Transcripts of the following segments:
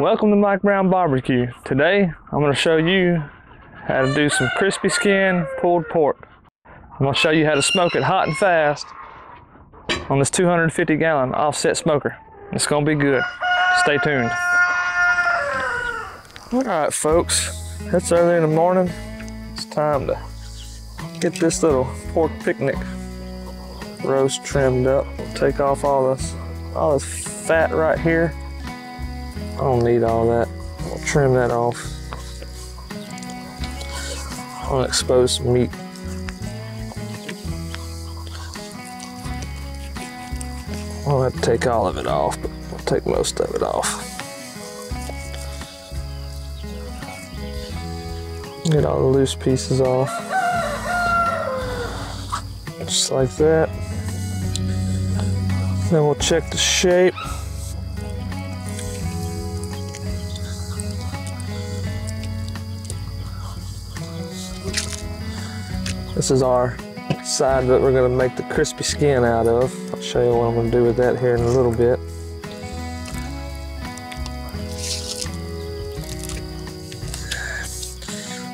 Welcome to Mike Brown Barbecue. Today I'm going to show you how to do some crispy skin pulled pork. I'm going to show you how to smoke it hot and fast on this 250 gallon offset smoker. It's going to be good. Stay tuned. All right, folks, it's early in the morning. It's time to get this little pork picnic roast trimmed up. Take off all this, all this fat right here. I don't need all that. I'll trim that off. I'll expose some meat. I'll have to take all of it off, but I'll take most of it off. Get all the loose pieces off. Just like that. Then we'll check the shape. This is our side that we're gonna make the crispy skin out of. I'll show you what I'm gonna do with that here in a little bit.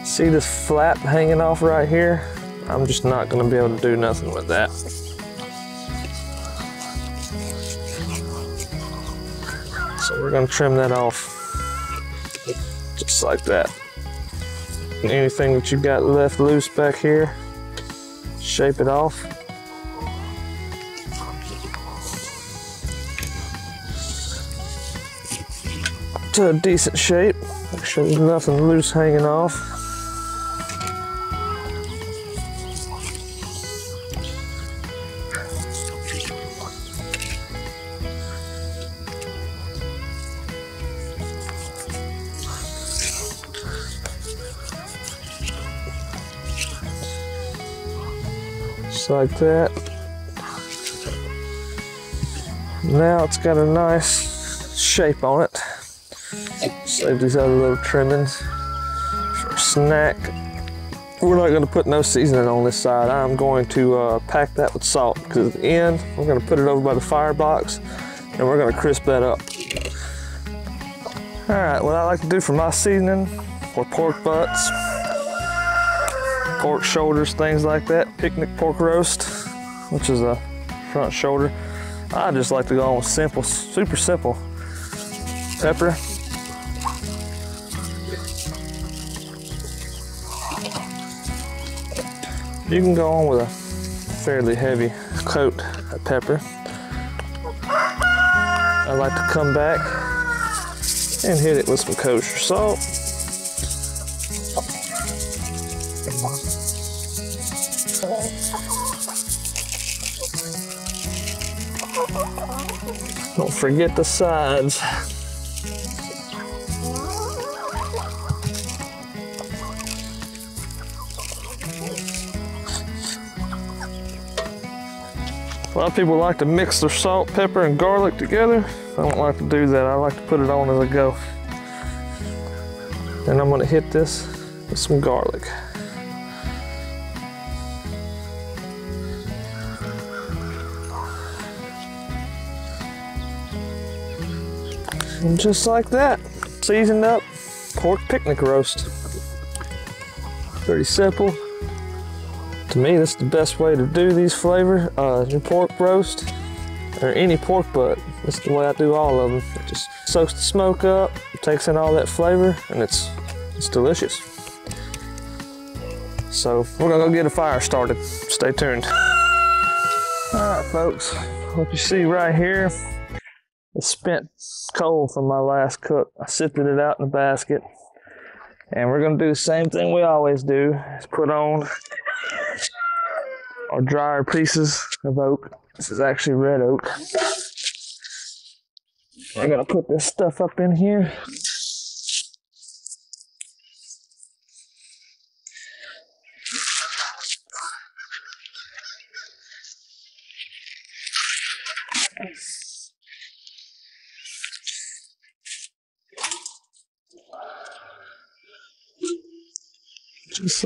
See this flap hanging off right here? I'm just not gonna be able to do nothing with that. So we're gonna trim that off just like that. Anything that you got left loose back here, shape it off. To a decent shape. Make sure there's nothing loose hanging off. Like that. Now it's got a nice shape on it. Save these other little trimmings for a snack. We're not gonna put no seasoning on this side. I'm going to uh, pack that with salt because at the end, we're gonna put it over by the firebox and we're gonna crisp that up. All right, what I like to do for my seasoning for pork butts, pork shoulders, things like that. Picnic pork roast, which is a front shoulder. I just like to go on with simple, super simple pepper. You can go on with a fairly heavy coat of pepper. I like to come back and hit it with some kosher salt. Don't forget the sides. A lot of people like to mix their salt, pepper, and garlic together. I don't like to do that. I like to put it on as I go. Then I'm gonna hit this with some garlic. And just like that, seasoned up pork picnic roast. Pretty simple. To me, this is the best way to do these flavor, uh, your pork roast or any pork butt. That's the way I do all of them. It just soaks the smoke up, takes in all that flavor, and it's it's delicious. So we're gonna go get a fire started. Stay tuned. All right, folks. What you see right here spent coal from my last cook. I sifted it out in a basket. And we're gonna do the same thing we always do, is put on our drier pieces of oak. This is actually red oak. I'm gonna put this stuff up in here.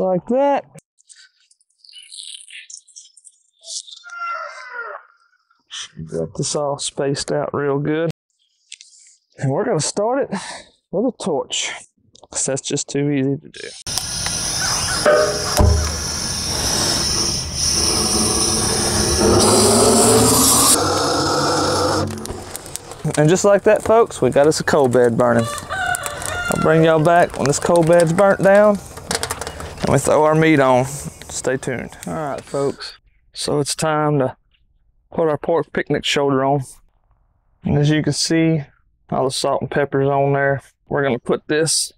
Like that. Got this all spaced out real good. And we're gonna start it with a torch. Cause that's just too easy to do. And just like that, folks, we got us a coal bed burning. I'll bring y'all back when this coal bed's burnt down and we throw our meat on. Stay tuned. All right, folks. So it's time to put our pork picnic shoulder on. And as you can see, all the salt and pepper's on there. We're gonna put this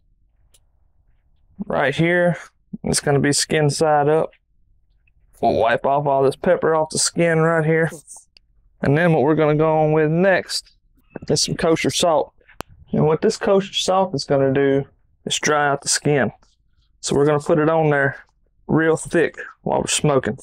right here. It's gonna be skin side up. We'll wipe off all this pepper off the skin right here. And then what we're gonna go on with next is some kosher salt. And what this kosher salt is gonna do is dry out the skin. So we're gonna put it on there real thick while we're smoking.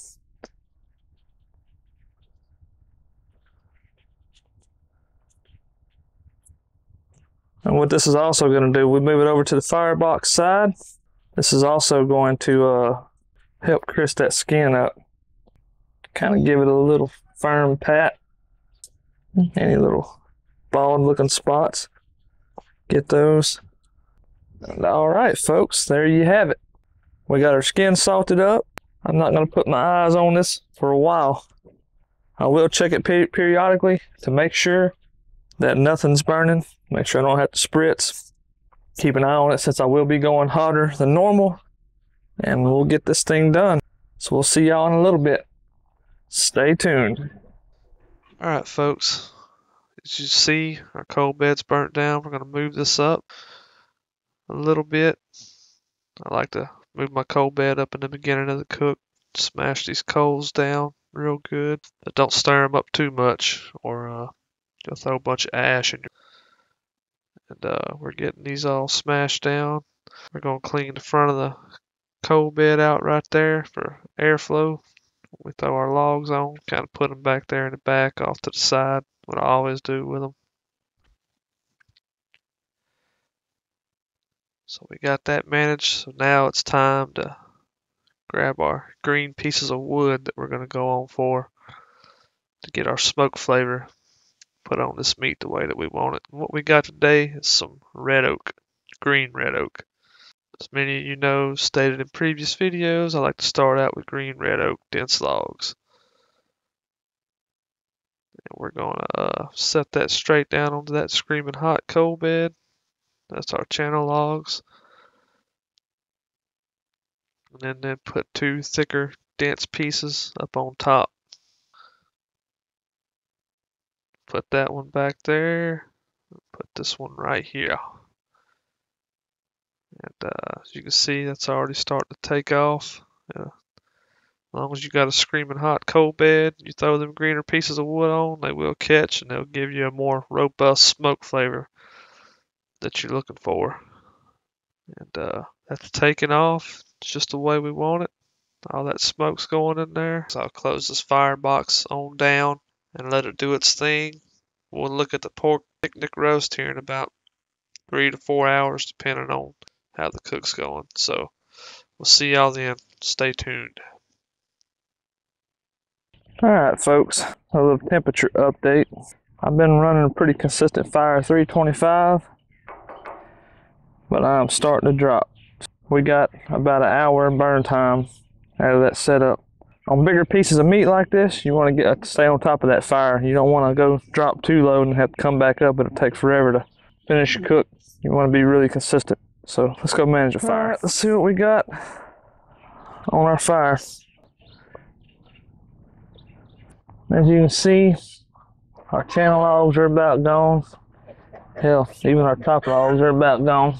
And what this is also going to do, we move it over to the firebox side. This is also going to uh, help crisp that skin up. Kind of give it a little firm pat. Any little bald looking spots, get those. All right, folks, there you have it. We got our skin salted up. I'm not going to put my eyes on this for a while. I will check it pe periodically to make sure that nothing's burning. Make sure I don't have to spritz. Keep an eye on it since I will be going hotter than normal. And we'll get this thing done. So we'll see y'all in a little bit. Stay tuned. Alright folks, as you see our coal bed's burnt down. We're going to move this up a little bit. I like to move my coal bed up in the beginning of the cook. Smash these coals down real good. But don't stir them up too much or uh, you'll throw a bunch of ash in your and uh, we're getting these all smashed down. We're going to clean the front of the coal bed out right there for airflow. We throw our logs on, kind of put them back there in the back off to the side, what I always do with them. So we got that managed. So now it's time to grab our green pieces of wood that we're going to go on for to get our smoke flavor put on this meat the way that we want it. And what we got today is some red oak, green red oak. As many of you know, stated in previous videos, I like to start out with green red oak dense logs. And we're going to uh, set that straight down onto that screaming hot coal bed. That's our channel logs. And then, then put two thicker dense pieces up on top. Put that one back there. Put this one right here. And uh, as you can see, that's already starting to take off. Yeah. As long as you got a screaming hot coal bed, you throw them greener pieces of wood on, they will catch and they'll give you a more robust smoke flavor that you're looking for. And uh, that's taking off. It's just the way we want it. All that smoke's going in there. So I'll close this firebox on down and let it do its thing. We'll look at the pork picnic roast here in about three to four hours, depending on how the cook's going. So we'll see y'all then. Stay tuned. All right, folks, a little temperature update. I've been running a pretty consistent fire 325, but I'm starting to drop. We got about an hour burn time out of that setup on bigger pieces of meat like this, you want to get stay on top of that fire. You don't want to go drop too low and have to come back up. It'll take forever to finish your cook. You want to be really consistent. So let's go manage the fire. All right, let's see what we got on our fire. As you can see, our channel logs are about gone. Hell, even our top logs are about gone.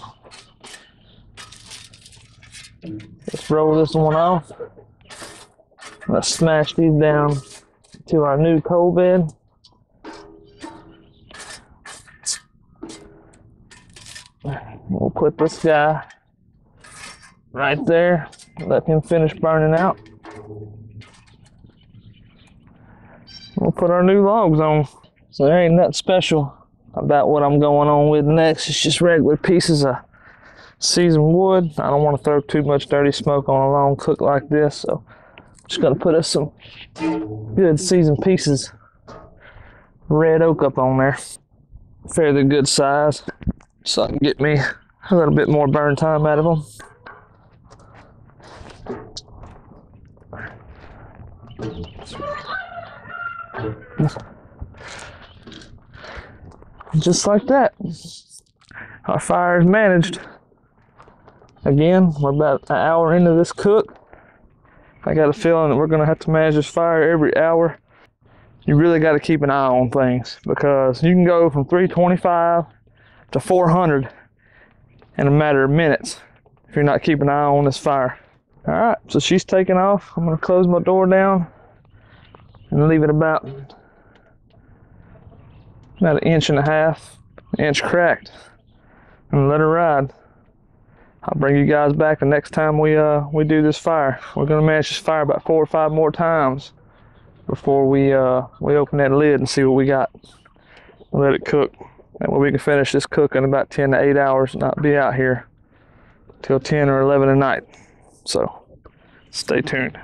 Let's roll this one off. Let's smash these down to our new coal bed. We'll put this guy right there. Let him finish burning out. We'll put our new logs on. So there ain't nothing special about what I'm going on with next. It's just regular pieces of seasoned wood. I don't want to throw too much dirty smoke on a long cook like this, so I'm just gonna put us some good seasoned pieces red oak up on there. fairly good size so I can get me a little bit more burn time out of them. Just like that, our fire is managed. Again, we're about an hour into this cook. I got a feeling that we're gonna have to manage this fire every hour. You really got to keep an eye on things because you can go from 325 to 400 in a matter of minutes if you're not keeping an eye on this fire. All right, so she's taking off. I'm gonna close my door down and leave it about about an inch and a half, inch cracked, and let her ride. I'll bring you guys back the next time we uh we do this fire. We're gonna manage this fire about four or five more times before we uh we open that lid and see what we got. Let it cook. That way we can finish this cook in about 10 to 8 hours and not be out here till 10 or 11 at night. So stay tuned.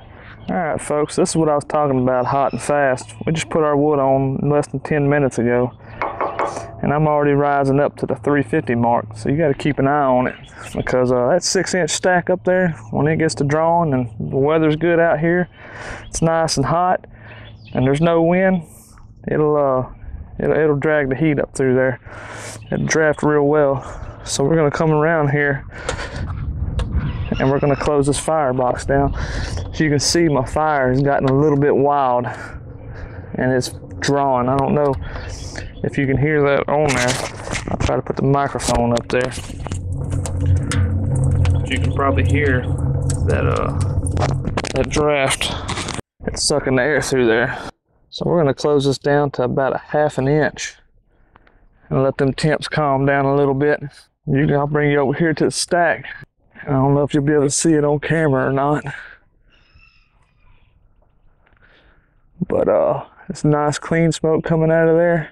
All right, folks, this is what I was talking about hot and fast. We just put our wood on less than 10 minutes ago, and I'm already rising up to the 350 mark. So you got to keep an eye on it because uh, that six inch stack up there, when it gets to drawing and the weather's good out here, it's nice and hot, and there's no wind, it'll uh, it'll, it'll drag the heat up through there. It'll draft real well. So we're gonna come around here and we're gonna close this firebox down. As you can see, my fire has gotten a little bit wild and it's drawing. I don't know if you can hear that on there. I'll try to put the microphone up there. You can probably hear that uh that draft. It's sucking the air through there. So we're gonna close this down to about a half an inch and let them temps calm down a little bit. You can, I'll bring you over here to the stack. I don't know if you'll be able to see it on camera or not. But uh, it's nice clean smoke coming out of there.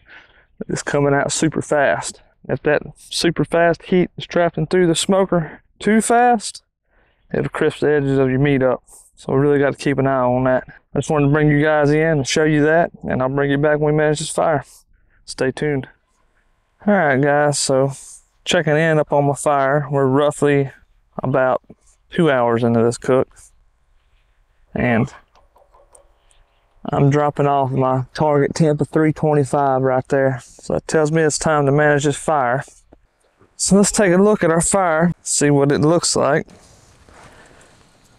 It's coming out super fast. If that super fast heat is trapping through the smoker too fast, it'll crisp the edges of your meat up. So we really got to keep an eye on that. I just wanted to bring you guys in and show you that, and I'll bring you back when we manage this fire. Stay tuned. All right, guys, so checking in up on my fire. We're roughly about two hours into this cook. And I'm dropping off my target temp of 325 right there. So that tells me it's time to manage this fire. So let's take a look at our fire, see what it looks like.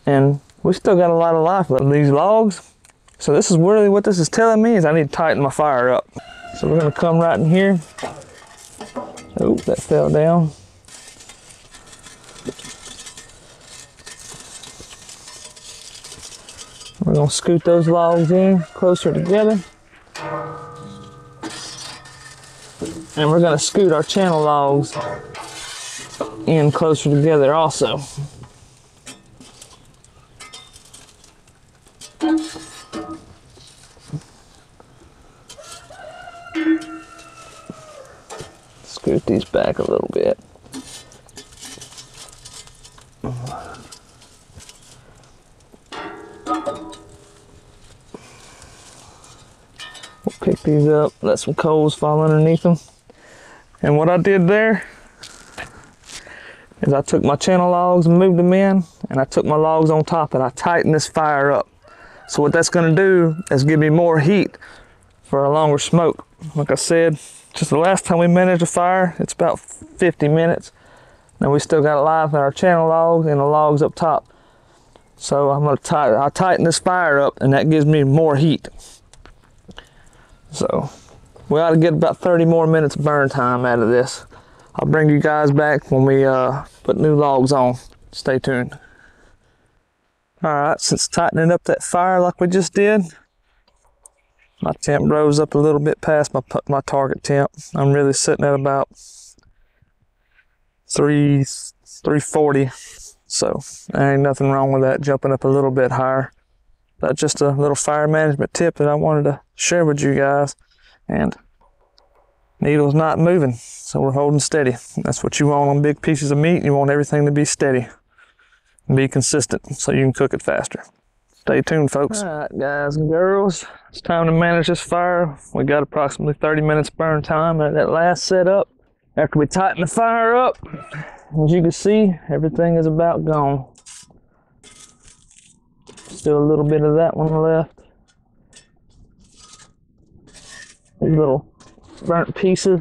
And we still got a lot of life left in these logs. So this is really what this is telling me is I need to tighten my fire up. So we're gonna come right in here. Oh, that fell down. We're gonna scoot those logs in closer together. And we're gonna scoot our channel logs in closer together also. Up, let some coals fall underneath them. And what I did there is I took my channel logs and moved them in, and I took my logs on top and I tightened this fire up. So what that's gonna do is give me more heat for a longer smoke. Like I said, just the last time we managed a fire, it's about 50 minutes. And we still got live in our channel logs and the logs up top. So I'm gonna tighten, I'll tighten this fire up and that gives me more heat. So we ought to get about 30 more minutes of burn time out of this. I'll bring you guys back when we uh, put new logs on. Stay tuned. All right, since tightening up that fire like we just did, my temp rose up a little bit past my my target temp. I'm really sitting at about three 340. So there ain't nothing wrong with that jumping up a little bit higher. That's just a little fire management tip that I wanted to share with you guys. And needle's not moving, so we're holding steady. That's what you want on big pieces of meat. You want everything to be steady and be consistent so you can cook it faster. Stay tuned, folks. All right, guys and girls, it's time to manage this fire. We got approximately 30 minutes burn time at that last setup. After we tighten the fire up, as you can see, everything is about gone. Still a little bit of that one left. These little burnt pieces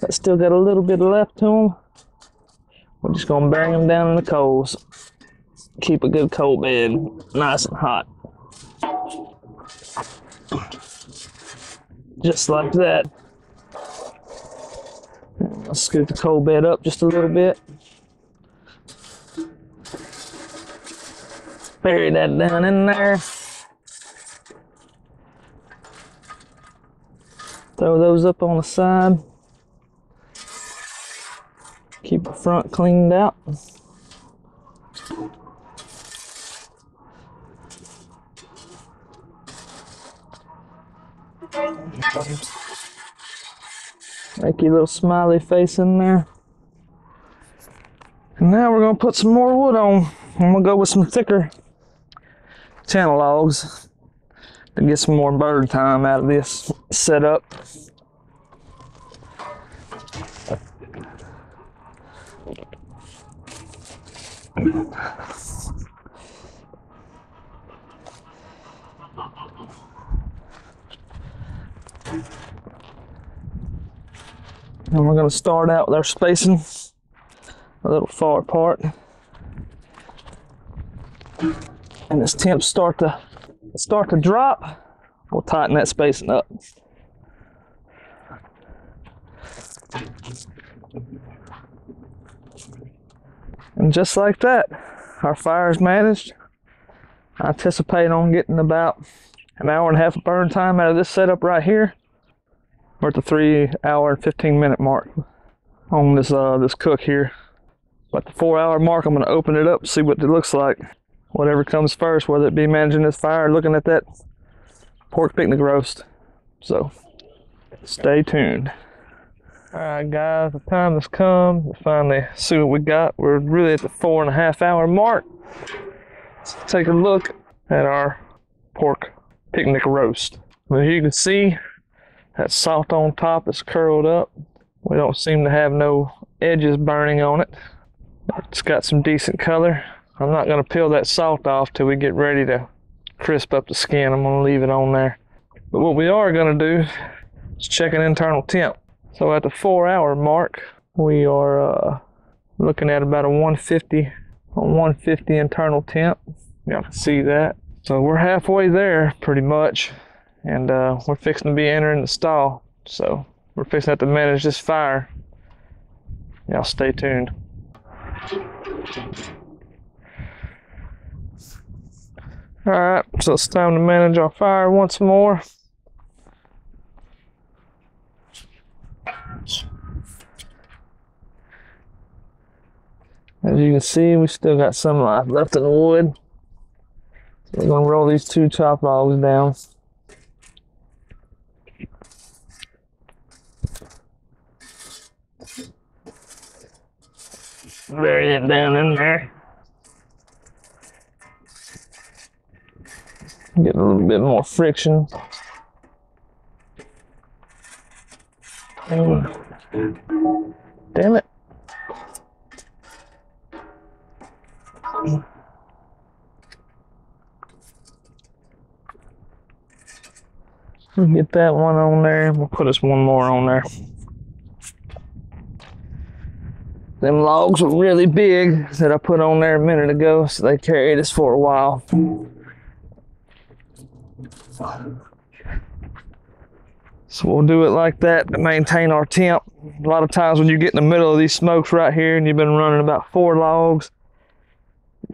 that still got a little bit left to them. We're just gonna bang them down in the coals. Keep a good coal bed nice and hot. Just like that. Let's scoot the coal bed up just a little bit. Bury that down in there. Throw those up on the side. Keep the front cleaned out. Make your little smiley face in there. And now we're gonna put some more wood on. I'm gonna go with some thicker channel logs to get some more bird time out of this setup. And we're going to start out with our spacing a little far apart. And as temps start to start to drop, we'll tighten that spacing up. And just like that, our fire is managed. I anticipate on getting about an hour and a half of burn time out of this setup right here. We're at the three hour and 15 minute mark on this uh, this cook here. But the four hour mark, I'm gonna open it up, see what it looks like. Whatever comes first, whether it be managing this fire, looking at that pork picnic roast. So stay tuned. All right, guys, the time has come to finally see what we got. We're really at the four and a half hour mark. Let's take a look at our pork picnic roast. As you can see, that salt on top is curled up. We don't seem to have no edges burning on it. It's got some decent color. I'm not going to peel that salt off till we get ready to crisp up the skin. I'm to leave it on there. But what we are going to do is check an internal temp. So at the four hour mark, we are uh, looking at about a 150 a 150 internal temp. Y'all can see that. So we're halfway there pretty much. And uh, we're fixing to be entering the stall. So we're fixing to have to manage this fire. Y'all stay tuned. Alright, so it's time to manage our fire once more. As you can see, we still got some life left in the wood. We're gonna roll these two top logs down. Bury it down in there. Get a little bit more friction. Damn it. We'll get that one on there. We'll put us one more on there. Them logs were really big that I put on there a minute ago, so they carried us for a while. So we'll do it like that to maintain our temp. A lot of times when you get in the middle of these smokes right here and you've been running about four logs,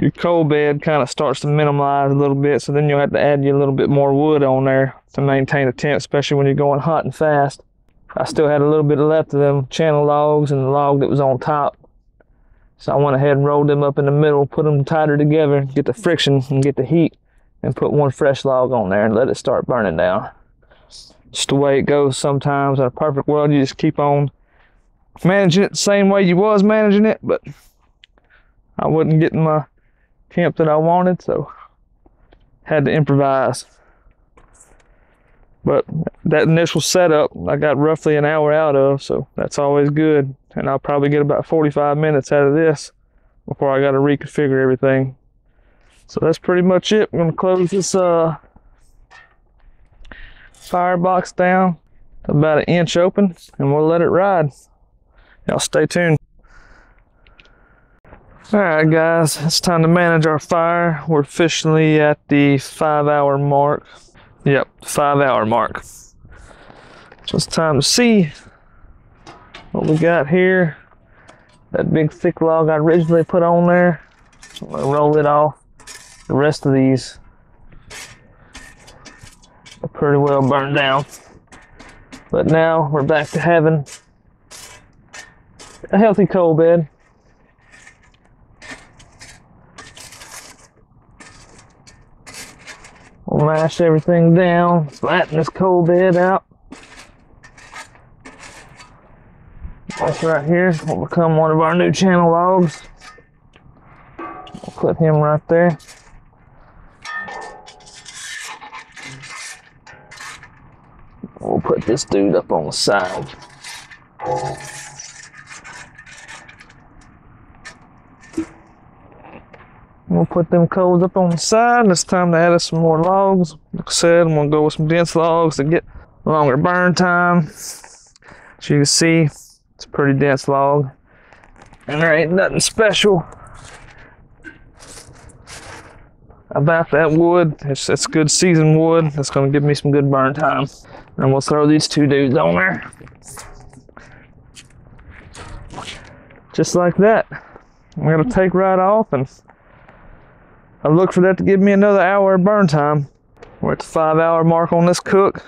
your coal bed kind of starts to minimize a little bit. So then you'll have to add you a little bit more wood on there to maintain the temp, especially when you're going hot and fast. I still had a little bit left of them channel logs and the log that was on top. So I went ahead and rolled them up in the middle, put them tighter together, get the friction and get the heat, and put one fresh log on there and let it start burning down. Just the way it goes sometimes. In a perfect world, you just keep on managing it the same way you was managing it, but I wasn't getting my temp that I wanted, so had to improvise. But that initial setup, I got roughly an hour out of, so that's always good. And I'll probably get about 45 minutes out of this before I got to reconfigure everything. So that's pretty much it. I'm gonna close this uh, firebox down about an inch open, and we'll let it ride. Y'all stay tuned. All right, guys, it's time to manage our fire. We're officially at the five hour mark. Yep, five hour mark. So it's time to see what we got here. That big thick log I originally put on there. I'm gonna roll it off. The rest of these are pretty well burned down. But now we're back to having a healthy coal bed. We'll mash everything down, flatten this coal bed out. This right here will become one of our new channel logs. We'll put him right there. We'll put this dude up on the side. We'll put them coals up on the side. and It's time to add us some more logs. Like I said, I'm gonna go with some dense logs to get longer burn time. As you can see, it's a pretty dense log. And there ain't nothing special about that wood. It's, it's good seasoned wood. That's gonna give me some good burn time. And we'll throw these two dudes on there. Just like that. I'm gonna take right off and I look for that to give me another hour of burn time. We're at the five hour mark on this cook.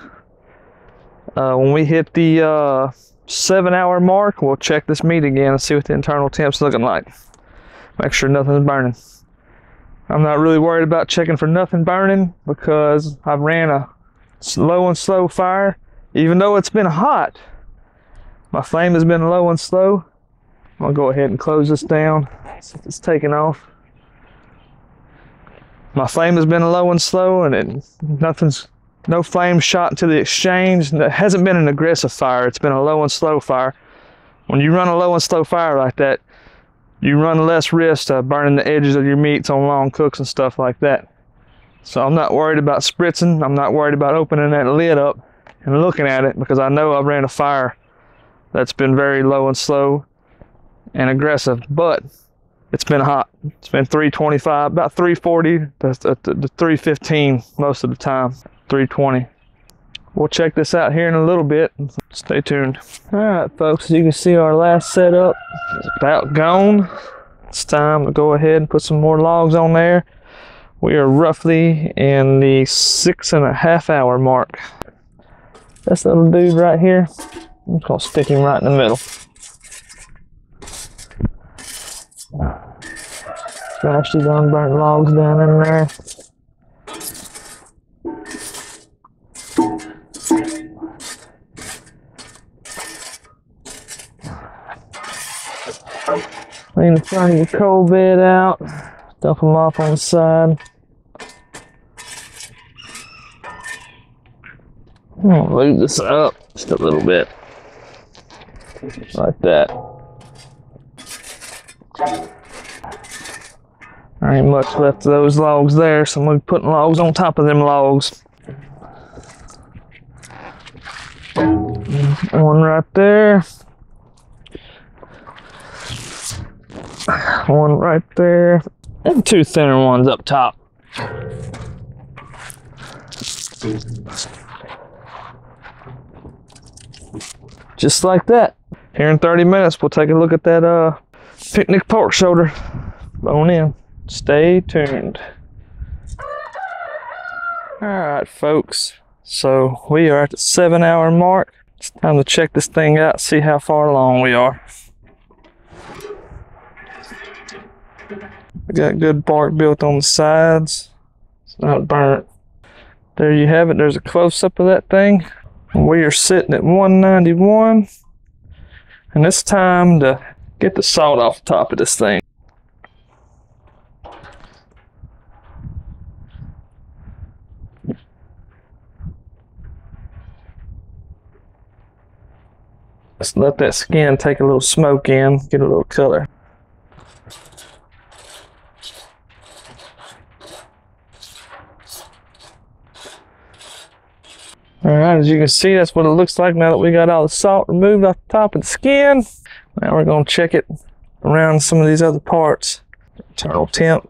Uh, when we hit the uh, seven hour mark, we'll check this meat again and see what the internal temp's looking like. Make sure nothing's burning. I'm not really worried about checking for nothing burning because I've ran a low and slow fire. Even though it's been hot, my flame has been low and slow. I'll go ahead and close this down. Since it's taking off. My flame has been low and slow and it, nothing's no flame shot into the exchange. It hasn't been an aggressive fire. It's been a low and slow fire. When you run a low and slow fire like that you run less risk of burning the edges of your meats on long cooks and stuff like that so i'm not worried about spritzing i'm not worried about opening that lid up and looking at it because i know i've ran a fire that's been very low and slow and aggressive but it's been hot. It's been 325, about 340 to, to, to 315 most of the time, 320. We'll check this out here in a little bit. Stay tuned. All right, folks, as you can see, our last setup is about gone. It's time to go ahead and put some more logs on there. We are roughly in the six and a half hour mark. This little dude right here, I'm gonna stick him right in the middle. Smash these unburnt logs down in there. Clean the front of your coal bed out. Dump them off on the side. I'm gonna lube this up just a little bit. Like that. There ain't much left of those logs there, so I'm gonna be putting logs on top of them logs. One right there. One right there. And two thinner ones up top. Just like that. Here in 30 minutes, we'll take a look at that uh, picnic pork shoulder. Bone in. Stay tuned. Alright, folks. So we are at the seven hour mark. It's time to check this thing out, see how far along we are. We got good bark built on the sides. It's not burnt. There you have it. There's a close-up of that thing. We are sitting at 191. And it's time to get the salt off the top of this thing. Let's let that skin take a little smoke in, get a little color. All right, as you can see, that's what it looks like now that we got all the salt removed off the top of the skin. Now we're gonna check it around some of these other parts. Internal temp.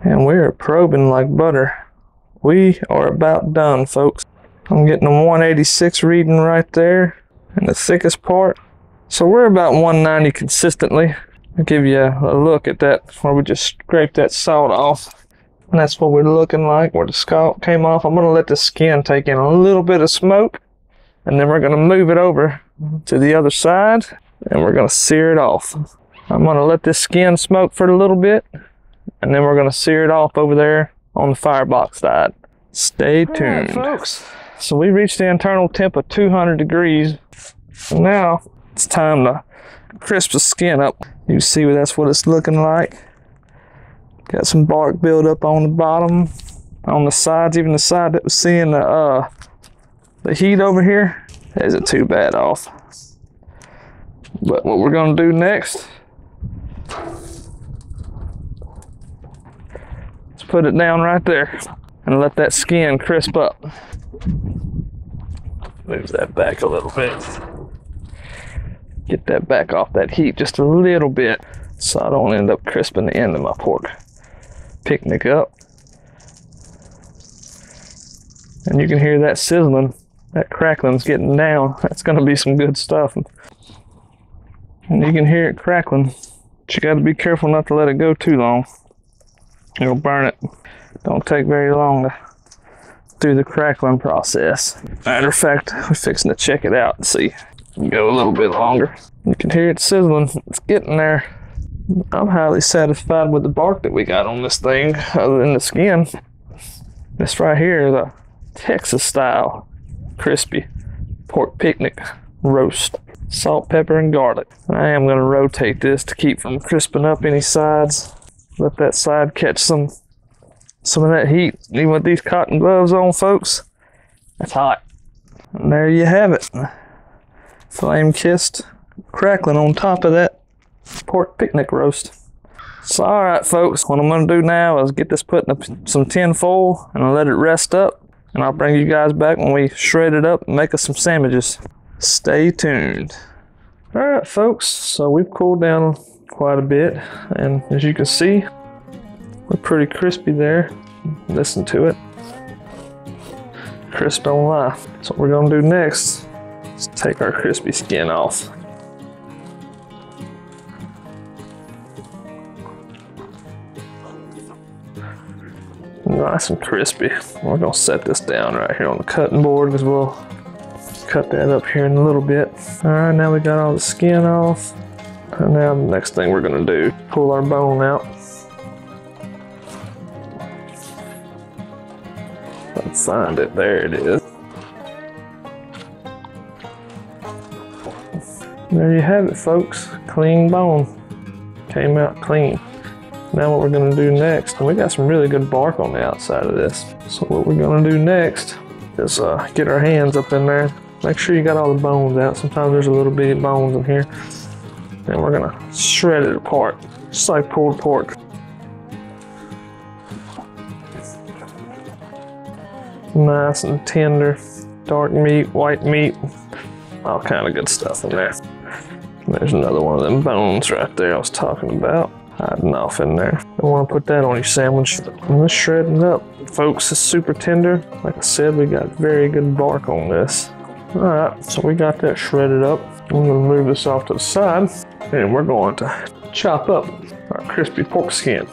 And we're probing like butter. We are about done, folks. I'm getting a 186 reading right there in the thickest part. So we're about 190 consistently. I'll give you a look at that where we just scraped that salt off. And that's what we're looking like where the scalp came off. I'm gonna let the skin take in a little bit of smoke and then we're gonna move it over to the other side and we're gonna sear it off. I'm gonna let this skin smoke for a little bit and then we're gonna sear it off over there on the firebox side. Stay tuned. folks. So we reached the internal temp of 200 degrees. So now it's time to crisp the skin up. You see that's what it's looking like. Got some bark buildup on the bottom, on the sides, even the side that was seeing the uh the heat over here isn't too bad off. But what we're gonna do next is put it down right there and let that skin crisp up. Move that back a little bit. Get that back off that heat just a little bit so I don't end up crisping the end of my pork picnic up. And you can hear that sizzling, that crackling's getting down. That's going to be some good stuff. And you can hear it crackling. But you got to be careful not to let it go too long. It'll burn it. Don't take very long to do the crackling process. Matter of fact, we're fixing to check it out and see. Go a little bit longer. You can hear it sizzling. It's getting there. I'm highly satisfied with the bark that we got on this thing, other than the skin. This right here is a Texas style crispy pork picnic roast. Salt, pepper, and garlic. I am going to rotate this to keep from crisping up any sides. Let that side catch some some of that heat. Even with these cotton gloves on, folks, it's hot. And there you have it. Flame kissed, crackling on top of that pork picnic roast. So, all right, folks, what I'm going to do now is get this put in some tin foil and let it rest up. And I'll bring you guys back when we shred it up and make us some sandwiches. Stay tuned. All right, folks, so we've cooled down quite a bit. And as you can see, we're pretty crispy there. Listen to it. Crisp don't lie. So what we're going to do next is take our crispy skin off. Nice and crispy. We're gonna set this down right here on the cutting board as well. Cut that up here in a little bit. All right, now we got all the skin off. And now the next thing we're gonna do, pull our bone out. Let's find it, there it is. There you have it folks, clean bone. Came out clean. Now what we're gonna do next, and we got some really good bark on the outside of this. So what we're gonna do next is uh, get our hands up in there. Make sure you got all the bones out. Sometimes there's a little bitty bones in here. And we're gonna shred it apart, just like pulled pork. Nice and tender, dark meat, white meat, all kind of good stuff in there. There's another one of them bones right there I was talking about hiding off in there. Don't want to put that on your sandwich. I'm just shredding up. Folks, it's super tender. Like I said, we got very good bark on this. All right, so we got that shredded up. I'm gonna move this off to the side and we're going to chop up our crispy pork skin.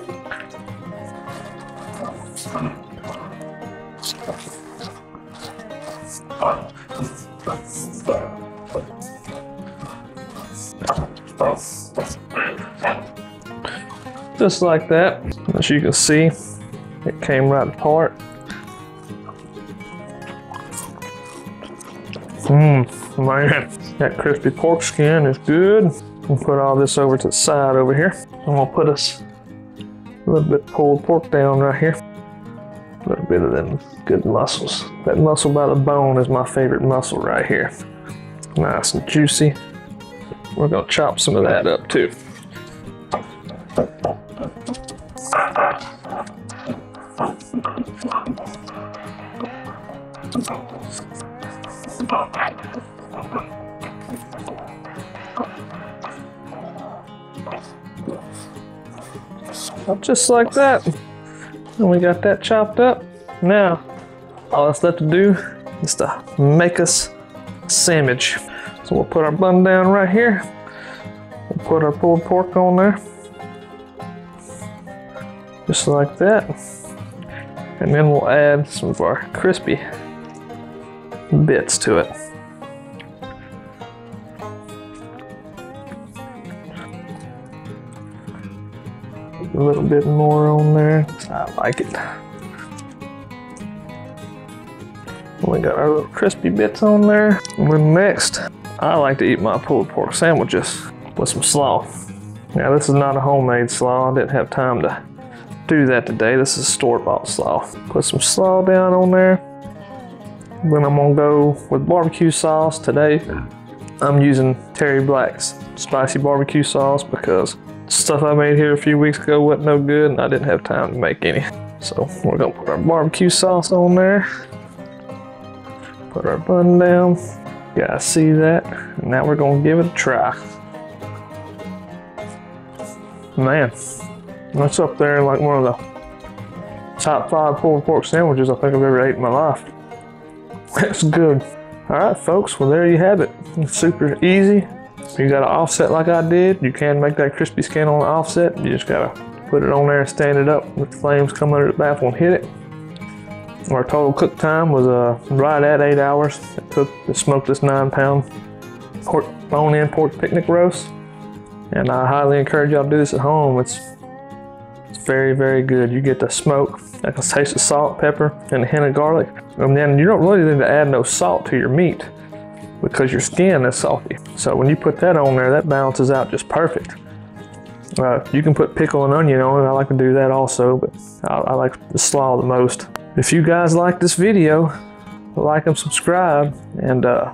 Just like that. As you can see, it came right apart. Mmm, man, that crispy pork skin is good. We'll put all this over to the side over here. I'm gonna put us a little bit pulled pork down right here. A little bit of them good muscles. That muscle by the bone is my favorite muscle right here. Nice and juicy. we're gonna chop some of that up too. Just like that. And we got that chopped up. Now, all that's left to do is to make us a sandwich. So we'll put our bun down right here. We'll put our pulled pork on there. Just like that. And then we'll add some of our crispy bits to it. A little bit more on there. I like it. We got our little crispy bits on there. And then next, I like to eat my pulled pork sandwiches with some slaw. Now this is not a homemade slaw. I didn't have time to do that today. This is store-bought slaw. Put some slaw down on there. Then I'm gonna go with barbecue sauce today. I'm using Terry Black's spicy barbecue sauce because stuff I made here a few weeks ago wasn't no good and I didn't have time to make any. So we're gonna put our barbecue sauce on there. Put our bun down. You guys see that? Now we're gonna give it a try. Man, that's up there like one of the top five pulled pork sandwiches I think I've ever ate in my life. That's good. All right, folks. Well, there you have it. It's super easy. You got an offset like I did, you can make that crispy skin on the offset. You just gotta put it on there and stand it up. Let the flames come under the baffle and hit it. Our total cook time was uh, right at eight hours. It took to smoke this nine pound pork bone-in pork picnic roast. And I highly encourage y'all to do this at home. It's it's very, very good. You get the smoke, I can taste the salt, pepper, and a hint of garlic. And then you don't really need to add no salt to your meat because your skin is salty. So when you put that on there, that balances out just perfect. Uh, you can put pickle and onion on it. I like to do that also, but I, I like the slaw the most. If you guys like this video, like and subscribe, and uh,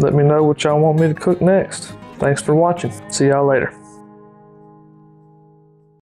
let me know what y'all want me to cook next. Thanks for watching. See y'all later.